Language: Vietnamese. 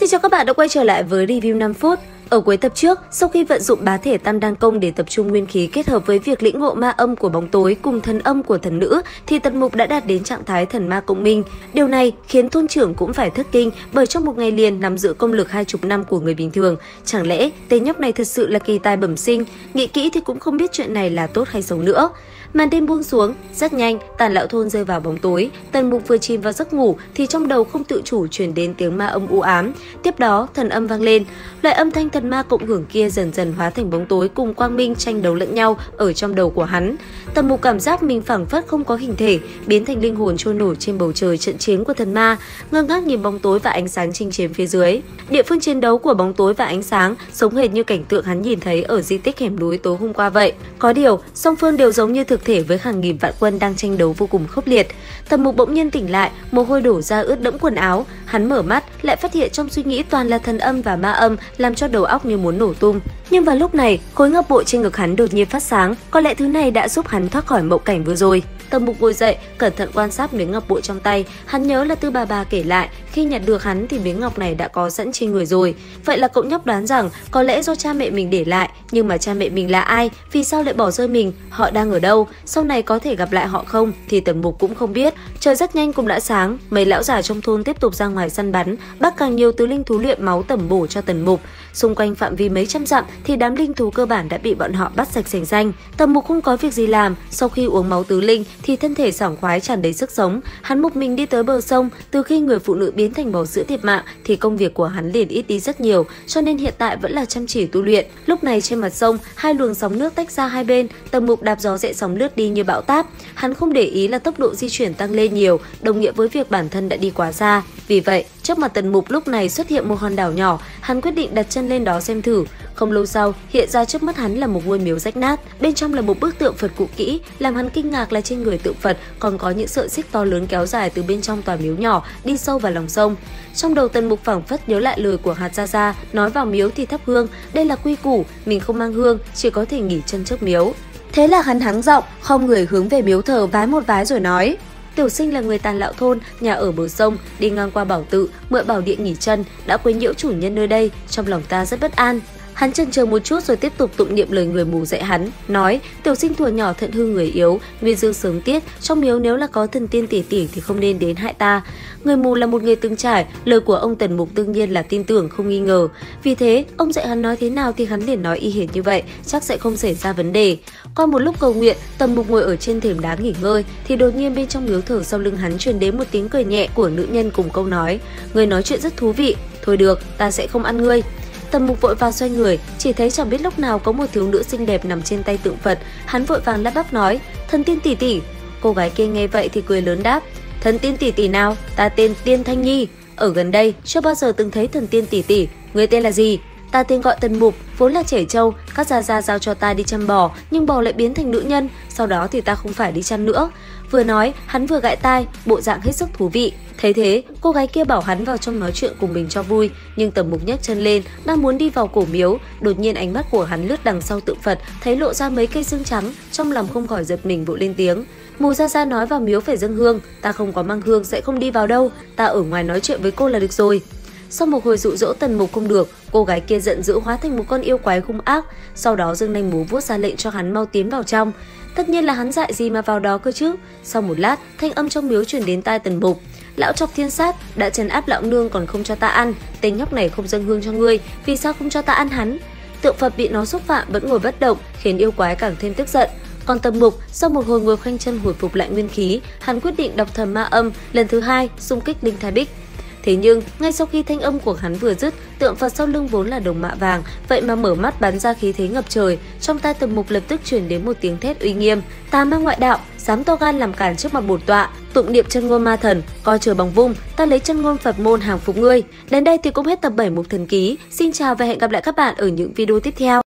Xin chào các bạn đã quay trở lại với review 5 phút. Ở cuối tập trước, sau khi vận dụng bá thể tam đan công để tập trung nguyên khí kết hợp với việc lĩnh ngộ ma âm của bóng tối cùng thần âm của thần nữ, thì tần mục đã đạt đến trạng thái thần ma cộng minh. Điều này khiến thôn trưởng cũng phải thất kinh bởi trong một ngày liền nắm giữ công lực hai chục năm của người bình thường. Chẳng lẽ tên nhóc này thật sự là kỳ tài bẩm sinh? Nghĩ kỹ thì cũng không biết chuyện này là tốt hay xấu nữa. Màn đêm buông xuống, rất nhanh, tàn lão thôn rơi vào bóng tối. Tần mục vừa chìm vào giấc ngủ thì trong đầu không tự chủ truyền đến tiếng ma âm u ám. Tiếp đó, thần âm vang lên. Loại âm thanh thần ma cộng hưởng kia dần dần hóa thành bóng tối cùng quang minh tranh đấu lẫn nhau ở trong đầu của hắn. Tầm mục cảm giác mình phảng phất không có hình thể, biến thành linh hồn trôi nổi trên bầu trời trận chiến của thần ma, ngơ ngác nhìn bóng tối và ánh sáng chinh chiến phía dưới. Địa phương chiến đấu của bóng tối và ánh sáng sống hệt như cảnh tượng hắn nhìn thấy ở di tích hẻm núi tối hôm qua vậy. Có điều, song phương đều giống như thực thực thể với hàng nghìn vạn quân đang tranh đấu vô cùng khốc liệt. Tầm mục bỗng nhiên tỉnh lại, mồ hôi đổ ra ướt đẫm quần áo. Hắn mở mắt, lại phát hiện trong suy nghĩ toàn là thần âm và ma âm, làm cho đầu óc như muốn nổ tung. Nhưng vào lúc này, khối ngọc bội trên ngực hắn đột nhiên phát sáng, có lẽ thứ này đã giúp hắn thoát khỏi mộng cảnh vừa rồi. Tầm mục ngồi dậy, cẩn thận quan sát miếng ngọc bội trong tay, hắn nhớ là tư bà bà kể lại, khi nhặt được hắn thì miếng ngọc này đã có sẵn trên người rồi. Vậy là cậu nhóc đoán rằng có lẽ do cha mẹ mình để lại, nhưng mà cha mẹ mình là ai, vì sao lại bỏ rơi mình, họ đang ở đâu, sau này có thể gặp lại họ không thì Tần Mục cũng không biết. Trời rất nhanh cũng đã sáng, mấy lão già trong thôn tiếp tục ra ngoài săn bắn, bắt càng nhiều tứ linh thú luyện máu tẩm bổ cho Tần Mục. Xung quanh quanh phạm vi mấy trăm dặm thì đám linh thú cơ bản đã bị bọn họ bắt sạch sành danh. Tầm Mục không có việc gì làm, sau khi uống máu tứ linh thì thân thể sảng khoái tràn đầy sức sống. Hắn một mình đi tới bờ sông, từ khi người phụ nữ biến thành bò sữa thiệt mạng thì công việc của hắn liền ít đi rất nhiều, cho nên hiện tại vẫn là chăm chỉ tu luyện. Lúc này trên mặt sông, hai luồng sóng nước tách ra hai bên, tầm Mục đạp gió dễ sóng lướt đi như bão táp. Hắn không để ý là tốc độ di chuyển tăng lên nhiều, đồng nghĩa với việc bản thân đã đi quá xa. Vì vậy, trước mặt Tần Mục lúc này xuất hiện một hòn đảo nhỏ, hắn quyết định đặt chân lên đó xem thử. Không lâu sau, hiện ra trước mắt hắn là một ngôi miếu rách nát, bên trong là một bức tượng Phật cũ kỹ, làm hắn kinh ngạc là trên người tượng Phật còn có những sợi xích to lớn kéo dài từ bên trong tòa miếu nhỏ đi sâu vào lòng sông. Trong đầu Tần Mục phảng phất nhớ lại lời của Hạt Gia Gia, nói vào miếu thì thắp hương, đây là quy củ, mình không mang hương, chỉ có thể nghỉ chân trước miếu. Thế là hắn hắng giọng, không người hướng về miếu thờ vái một vái rồi nói. Tiểu sinh là người tàn lão thôn, nhà ở bờ sông, đi ngang qua bảo tự, mượn bảo điện nghỉ chân, đã quấy nhiễu chủ nhân nơi đây, trong lòng ta rất bất an. Hắn chần chờ một chút rồi tiếp tục tụng niệm lời người mù dạy hắn, nói: "Tiểu sinh thuở nhỏ thận hư người yếu, nguyên dương sớm tiết, trong miếu nếu là có thần tiên tỷ tỷ thì không nên đến hại ta." Người mù là một người từng trải, lời của ông Tần Mục đương nhiên là tin tưởng không nghi ngờ. Vì thế, ông dạy hắn nói thế nào thì hắn liền nói y hệt như vậy, chắc sẽ không xảy ra vấn đề. Qua một lúc cầu nguyện, Tần Mục ngồi ở trên thềm đá nghỉ ngơi thì đột nhiên bên trong miếu thờ sau lưng hắn truyền đến một tiếng cười nhẹ của nữ nhân cùng câu nói: "Người nói chuyện rất thú vị, thôi được, ta sẽ không ăn ngươi." Tầm mục vội vàng xoay người, chỉ thấy chẳng biết lúc nào có một thiếu nữ xinh đẹp nằm trên tay tượng Phật. Hắn vội vàng lắp bắp nói, thần tiên tỷ tỷ. Cô gái kia nghe vậy thì cười lớn đáp, thần tiên tỷ tỷ nào, ta tên Tiên Thanh Nhi. Ở gần đây, chưa bao giờ từng thấy thần tiên tỷ tỷ, người tên là gì? Ta tên gọi Tần Mục, vốn là trẻ trâu, các gia gia giao cho ta đi chăm bò, nhưng bò lại biến thành nữ nhân, sau đó thì ta không phải đi chăn nữa. Vừa nói, hắn vừa gãi tai, bộ dạng hết sức thú vị. Thấy thế, cô gái kia bảo hắn vào trong nói chuyện cùng mình cho vui, nhưng tần Mục nhấc chân lên, đang muốn đi vào cổ miếu, đột nhiên ánh mắt của hắn lướt đằng sau tượng Phật, thấy lộ ra mấy cây xương trắng, trong lòng không khỏi giật mình vội lên tiếng. Mù Gia Gia nói vào miếu phải dâng hương, ta không có mang hương sẽ không đi vào đâu, ta ở ngoài nói chuyện với cô là được rồi. Sau một hồi dụ dỗ Tần Mục không được, cô gái kia giận dữ hóa thành một con yêu quái hung ác, sau đó dương nanh múa vuốt ra lệnh cho hắn mau tiến vào trong. Tất nhiên là hắn dại gì mà vào đó cơ chứ. Sau một lát, thanh âm trong miếu truyền đến tai Tần Mục. Lão chọc thiên sát đã trấn áp lão nương còn không cho ta ăn, tên nhóc này không dâng hương cho ngươi, vì sao không cho ta ăn hắn? Tượng Phật bị nó xúc phạm vẫn ngồi bất động, khiến yêu quái càng thêm tức giận. Còn Tầm Mục, sau một hồi ngồi khoanh chân hồi phục lại nguyên khí, hắn quyết định đọc thầm ma âm, lần thứ hai xung kích linh thái bích. Thế nhưng, ngay sau khi thanh âm của hắn vừa dứt, tượng Phật sau lưng vốn là đồng mạ vàng, vậy mà mở mắt bắn ra khí thế ngập trời, trong tai Tầm Mục lập tức truyền đến một tiếng thét uy nghiêm, "Ta mang ngoại đạo, dám to gan làm cản trước mặt bổn tọa, tụng niệm chân ngôn ma thần, coi trời bằng vung, ta lấy chân ngôn Phật môn hàng phục ngươi." Đến đây thì cũng hết tập 7 mục thần ký. Xin chào và hẹn gặp lại các bạn ở những video tiếp theo.